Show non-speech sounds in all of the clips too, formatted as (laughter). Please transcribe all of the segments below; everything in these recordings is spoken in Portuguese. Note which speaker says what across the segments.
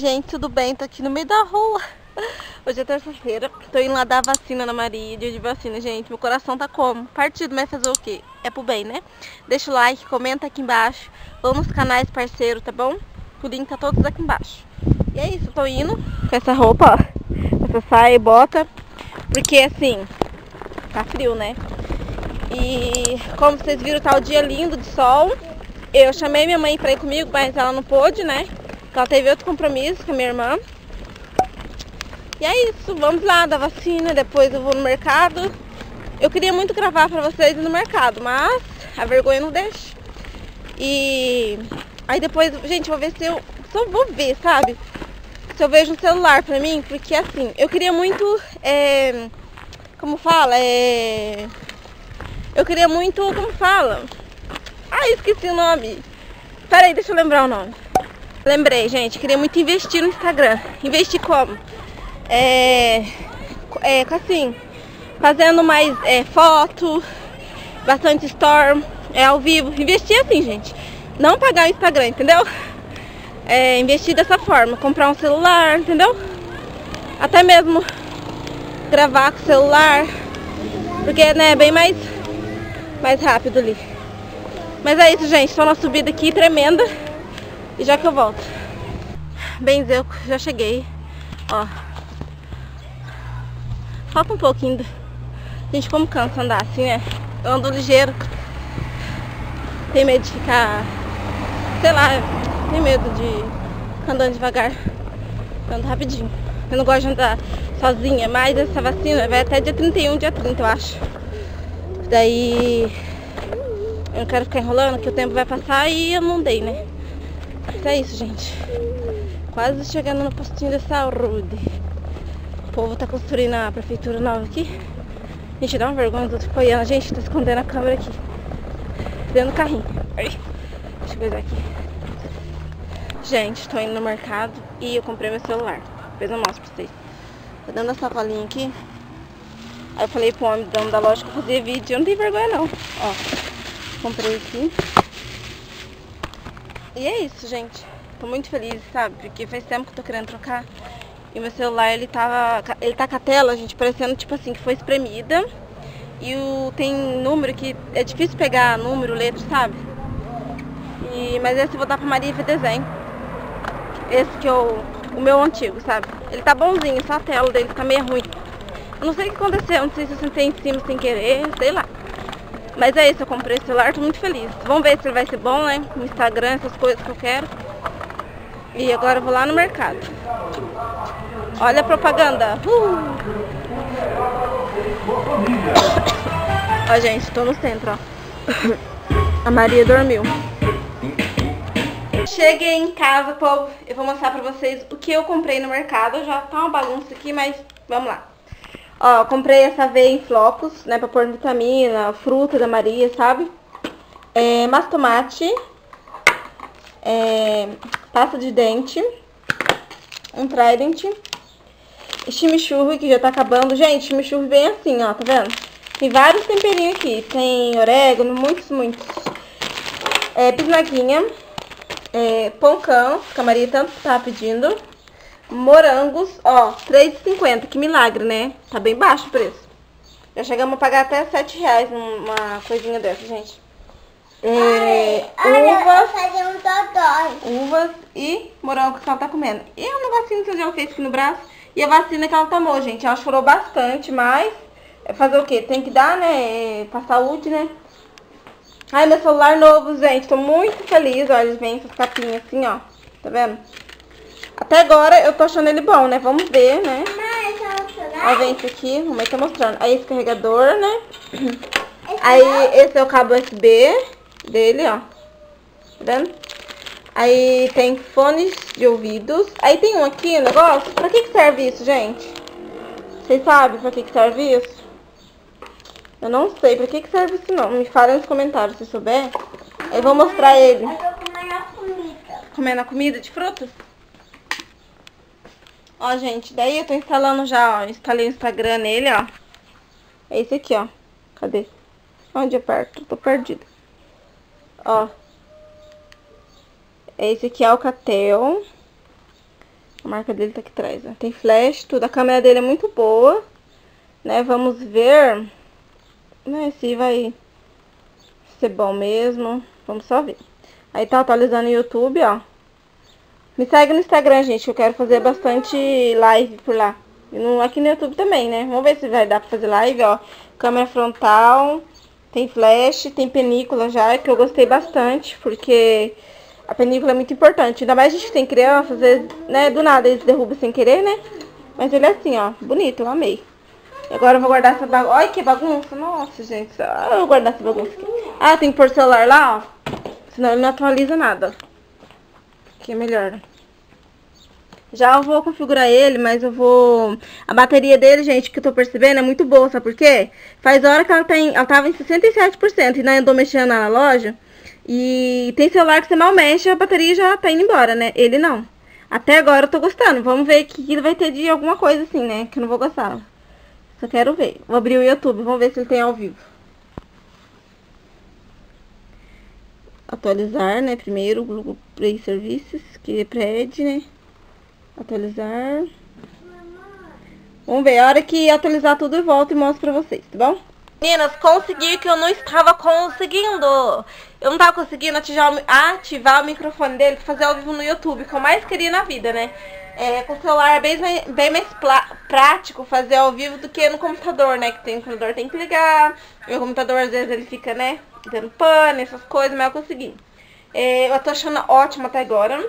Speaker 1: gente, tudo bem? Tô aqui no meio da rua. (laughs) Hoje é terça-feira, tô indo lá dar vacina na Maria, dia de vacina, gente. Meu coração tá como? Partido, mas fazer o quê? É pro bem, né? Deixa o like, comenta aqui embaixo. Vamos nos canais parceiro, tá bom? O link tá todos aqui embaixo. E é isso, tô indo com essa roupa, ó. Essa saia e bota. Porque assim, tá frio, né? E como vocês viram, tá o dia lindo de sol. Eu chamei minha mãe pra ir comigo, mas ela não pôde, né? Ela teve outro compromisso com a minha irmã. E é isso, vamos lá dar vacina, depois eu vou no mercado. Eu queria muito gravar pra vocês no mercado, mas a vergonha não deixa. E aí depois, gente, vou ver se eu. Só vou ver, sabe? Se eu vejo um celular pra mim, porque assim, eu queria muito. É, como fala? É, eu queria muito. Como fala? Ah, esqueci o nome. Peraí, deixa eu lembrar o nome. Lembrei, gente, queria muito investir no Instagram. Investir como? É, é assim, fazendo mais é, foto, bastante store, é ao vivo. Investir assim, gente. Não pagar o Instagram, entendeu? É, investir dessa forma, comprar um celular, entendeu? Até mesmo gravar com o celular, porque né, é bem mais, mais rápido ali. Mas é isso, gente. Estou na subida aqui tremenda. E já que eu volto. Benzeu, já cheguei. Ó. Falta um pouquinho. Gente, como cansa andar assim, né? Eu ando ligeiro. Tem medo de ficar... Sei lá, tem medo de andando devagar. Ando rapidinho. Eu não gosto de andar sozinha, mas essa vacina vai até dia 31, dia 30, eu acho. Daí... Eu não quero ficar enrolando, que o tempo vai passar e eu não dei, né? É isso, gente. Quase chegando no postinho de saúde. O povo tá construindo a prefeitura nova aqui. Gente, dá uma vergonha do outro apoiando. Gente, tá escondendo a câmera aqui. Dentro do carrinho. Deixa eu ver aqui. Gente, tô indo no mercado e eu comprei meu celular. Depois eu mostro pra vocês. Tá dando essa sacolinha aqui. Aí eu falei pro homem da loja que eu fazia vídeo. Eu não tenho vergonha não. Ó, comprei aqui. E é isso, gente. Tô muito feliz, sabe? Porque faz tempo que eu tô querendo trocar. E meu celular, ele tava... Ele tá com a tela, gente, parecendo, tipo assim, que foi espremida. E o, tem número que... É difícil pegar número, letra, sabe? E, mas esse eu vou dar pra Maria ver desenho. Esse que eu... O meu antigo, sabe? Ele tá bonzinho, só a tela dele tá meio ruim. Eu não sei o que aconteceu, não sei se eu sentei em cima sem querer, sei lá. Mas é isso, eu comprei esse celular, tô muito feliz. Vamos ver se ele vai ser bom, né? No Instagram, essas coisas que eu quero. E agora eu vou lá no mercado. Olha a propaganda. Uh! Ó, gente, tô no centro, ó. A Maria dormiu. Cheguei em casa, povo. Eu vou mostrar pra vocês o que eu comprei no mercado. Já tá uma bagunça aqui, mas vamos lá. Ó, comprei essa aveia em flocos, né, pra pôr vitamina, fruta da Maria, sabe? É, mastomate, é, pasta de dente, um trident, chimichurri, que já tá acabando. Gente, chimichurri vem assim, ó, tá vendo? Tem vários temperinhos aqui, tem orégano, muitos, muitos. É, bisnaguinha, é, poncão, que a Maria tanto tá pedindo. Morangos, ó, R$3,50, que milagre, né? Tá bem baixo o preço. Já chegamos a pagar até 7,00 reais numa coisinha dessa, gente. É, uvas, um uvas e morango que ela tá comendo. E uma vacina que eu já fez aqui no braço. E a vacina que ela tomou, gente. Ela chorou bastante, mas é fazer o quê? Tem que dar, né? Pra saúde, né? Ai, meu celular novo, gente. Tô muito feliz. Olha, eles vêm essas capinhas assim, ó. Tá vendo? Até agora eu tô achando ele bom, né? Vamos ver, né? Ó, vem esse aqui, mamãe tá mostrando. Aí esse carregador, né? Aí esse é o cabo USB dele, ó. Tá vendo? Aí tem fones de ouvidos. Aí tem um aqui, um negócio. Pra que que serve isso, gente? Vocês sabem pra que que serve isso? Eu não sei pra que que serve isso não. Me fala nos comentários se souber. Eu vou mostrar ele.
Speaker 2: Eu tô comendo a comida.
Speaker 1: Comendo a comida de frutas? Ó, gente, daí eu tô instalando já, ó. Instalei o Instagram nele, ó. É esse aqui, ó. Cadê? Onde eu aperto? Tô perdida. Ó. Esse aqui é o Catel. A marca dele tá aqui atrás, ó. Tem flash, tudo. A câmera dele é muito boa, né? Vamos ver, né, se vai ser bom mesmo. Vamos só ver. Aí tá atualizando o YouTube, ó. Me segue no Instagram, gente, eu quero fazer bastante live por lá. No, aqui no YouTube também, né? Vamos ver se vai dar pra fazer live, ó. Câmera frontal, tem flash, tem película já, que eu gostei bastante, porque a película é muito importante. Ainda mais a gente tem criança, às vezes, né, do nada eles derrubam sem querer, né? Mas ele é assim, ó, bonito, eu amei. Agora eu vou guardar essa bagunça. Olha que bagunça, nossa, gente. Ah, eu vou guardar essa bagunça aqui. Ah, tem que pôr o celular lá, ó. Senão ele não atualiza nada. Que é melhor. Já eu vou configurar ele, mas eu vou... A bateria dele, gente, que eu tô percebendo, é muito boa, sabe por quê? Faz hora que ela, tem... ela tava em 67% e não andou mexendo na loja. E tem celular que você mal mexe, a bateria já tá indo embora, né? Ele não. Até agora eu tô gostando. Vamos ver o que vai ter de alguma coisa assim, né? Que eu não vou gostar. Só quero ver. Vou abrir o YouTube, vamos ver se ele tem ao vivo. Atualizar, né? Primeiro, Google Play Services, que é prédio, né? Atualizar. Vamos ver, a hora que atualizar tudo eu volto e mostro pra vocês, tá bom? Meninas, consegui que eu não estava conseguindo. Eu não estava conseguindo ativar, ativar o microfone dele pra fazer ao vivo no YouTube, que eu mais queria na vida, né? É, com o celular é bem, bem mais prático fazer ao vivo do que no computador, né? Que tem o computador tem que ligar. Meu computador às vezes ele fica, né? Dando pane, essas coisas, mas eu consegui. É, eu tô achando ótimo até agora.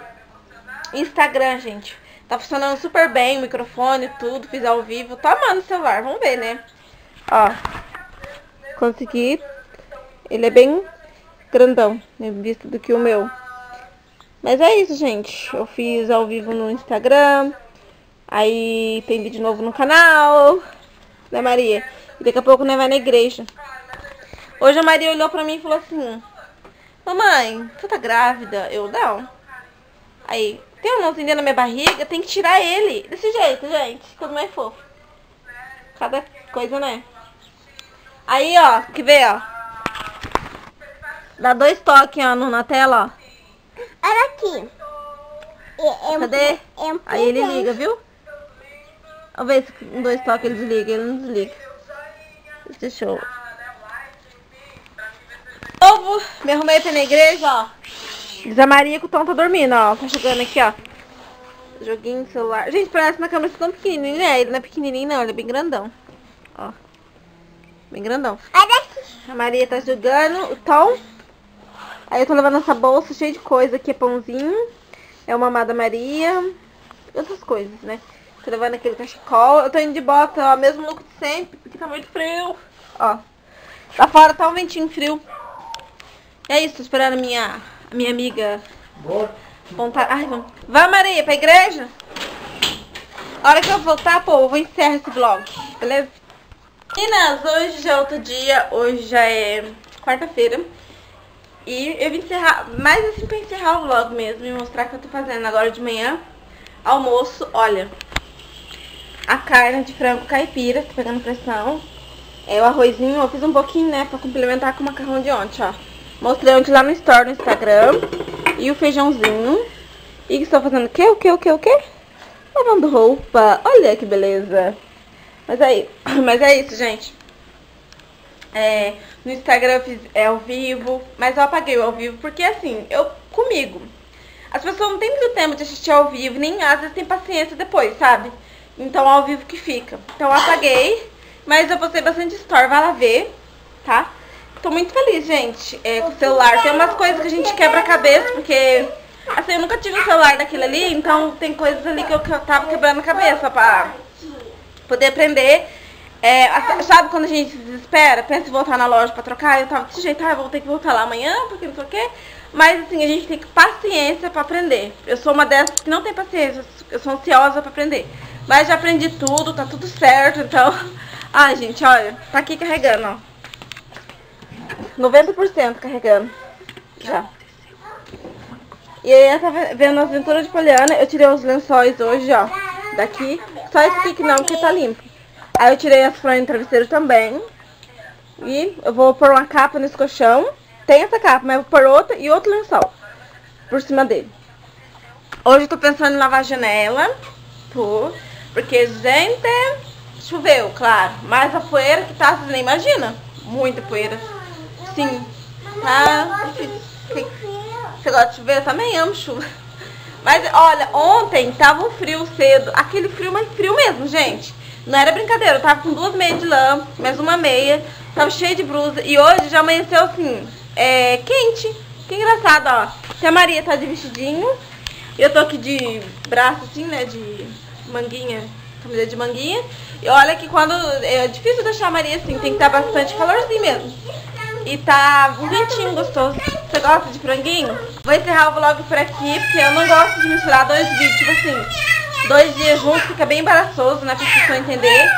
Speaker 1: Instagram, gente. Tá funcionando super bem, o microfone, tudo, fiz ao vivo. Tô amando o celular, vamos ver, né? Ó, consegui. Ele é bem grandão, né, visto do que o meu. Mas é isso, gente. Eu fiz ao vivo no Instagram. Aí tem vídeo novo no canal. Né, Maria? E daqui a pouco, né, vai na igreja. Hoje a Maria olhou pra mim e falou assim... Mamãe, você tá grávida? Eu, não. Aí, tem um nozinho na minha barriga, tem que tirar ele. Desse jeito, gente. Tudo mais fofo. Cada coisa, né? Aí, ó, que vê, ó. Dá dois toques, ó, na tela, ó.
Speaker 2: Olha aqui.
Speaker 1: É, é Cadê? Um, é um Aí ele liga, viu? Vamos ver se com dois toques ele desliga. Ele não desliga. Deixa eu... Novo, me arrumei pra ir na igreja, ó. Zé Maria com o Tom tá dormindo, ó. Tá jogando aqui, ó. Joguinho de celular. Gente, parece uma câmera tão pequenininha, né? Ele não é pequenininho, não. Ele é bem grandão. Ó. Bem grandão. A Maria tá jogando. O Tom. Aí eu tô levando essa bolsa cheia de coisa aqui. É pãozinho. É uma amada Maria. Outras coisas, né? Tô levando aquele cachecol. Eu tô indo de bota, ó. Mesmo look de sempre. Porque tá muito frio. Ó. Lá fora tá um ventinho frio. É isso. Tô esperando a minha minha amiga. Boa. Vontade... Ai, vamos. Vai, Maria, pra igreja? A hora que eu voltar, pô, eu vou encerrar esse vlog, beleza? Meninas, hoje já é outro dia, hoje já é quarta-feira. E eu vim encerrar, mais assim pra encerrar o vlog mesmo e mostrar o que eu tô fazendo agora de manhã. Almoço, olha. A carne de frango caipira, tô pegando pressão. É o arrozinho, eu fiz um pouquinho, né, pra complementar com o macarrão de ontem, ó. Mostrei ontem lá no store no Instagram. E o feijãozinho. E que estou fazendo o quê? O quê? O quê? O quê? Lavando roupa. Olha que beleza. Mas aí, (coughs) mas é isso, gente. É, no Instagram eu fiz é, ao vivo, mas eu apaguei o ao vivo porque assim, eu comigo. As pessoas não têm muito tempo de assistir ao vivo, nem às vezes tem paciência depois, sabe? Então ao vivo que fica. Então eu apaguei, mas eu postei bastante story, vai lá ver, tá? Tô muito feliz, gente, é, com o celular. Tem umas coisas que a gente quebra a cabeça, porque... Assim, eu nunca tive um celular daquele ali, então tem coisas ali que eu, que eu tava quebrando a cabeça pra poder aprender. É, sabe quando a gente se desespera, pensa em voltar na loja pra trocar? Eu tava desse jeito, ah, vou ter que voltar lá amanhã, porque não sei o quê. Mas assim, a gente tem que paciência pra aprender. Eu sou uma dessas que não tem paciência, eu sou ansiosa pra aprender. Mas já aprendi tudo, tá tudo certo, então... (laughs) Ai, gente, olha, tá aqui carregando, ó. 90% carregando. Já. E aí tava vendo as aventuras de Poliana, eu tirei os lençóis hoje, ó. Daqui. Só esse aqui que não, porque tá limpo. Aí eu tirei as flores de travesseiro também. E eu vou pôr uma capa nesse colchão. Tem essa capa, mas eu vou pôr outra e outro lençol. Por cima dele. Hoje eu tô pensando em lavar a janela. Tô. Porque, gente, choveu, claro. Mas a poeira que tá, vocês nem imaginam. Muita poeira. Sim. Tá Você gosta de chover? Eu também amo chuva. Mas, olha, ontem tava um frio cedo. Aquele frio, mas frio mesmo, gente. Não era brincadeira. Eu tava com duas meias de lã, mais uma meia. Tava cheia de blusa. E hoje já amanheceu assim, é, quente. Que engraçado, ó. Que a Maria tá de vestidinho. Eu tô aqui de braço assim, né? De manguinha, camisa de manguinha. E olha que quando. É difícil deixar a Maria assim, tem que estar bastante calorzinho mesmo. E tá ventinho gostoso. Você gosta de franguinho? Vou encerrar o vlog por aqui, porque eu não gosto de misturar dois vídeos, tipo assim, dois dias juntos, fica bem embaraçoso, né, pra pessoa entender.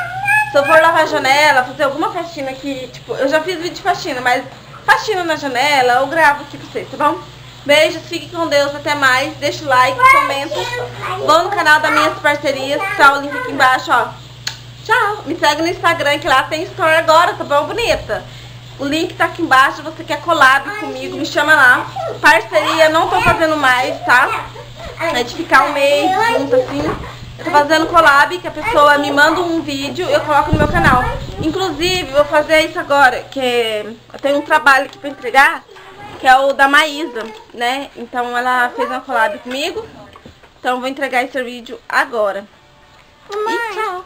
Speaker 1: Se eu for lavar a janela, fazer alguma faxina aqui, tipo, eu já fiz vídeo de faxina, mas faxina na janela, eu gravo aqui pra vocês, tá bom? Beijos, fique com Deus, até mais. Deixa o like, comenta. Vão no canal das minhas parcerias, tá o link aqui embaixo, ó. Tchau. Me segue no Instagram, que lá tem story agora, tá bom, bonita? O link tá aqui embaixo, você quer collab comigo, me chama lá. Parceria, não tô fazendo mais, tá? É de ficar um mês junto assim. Eu tô fazendo collab, que a pessoa me manda um vídeo eu coloco no meu canal. Inclusive, vou fazer isso agora, que eu tenho um trabalho aqui pra entregar que é o da Maísa, né? Então ela fez uma collab comigo. Então vou entregar esse vídeo agora. E tchau!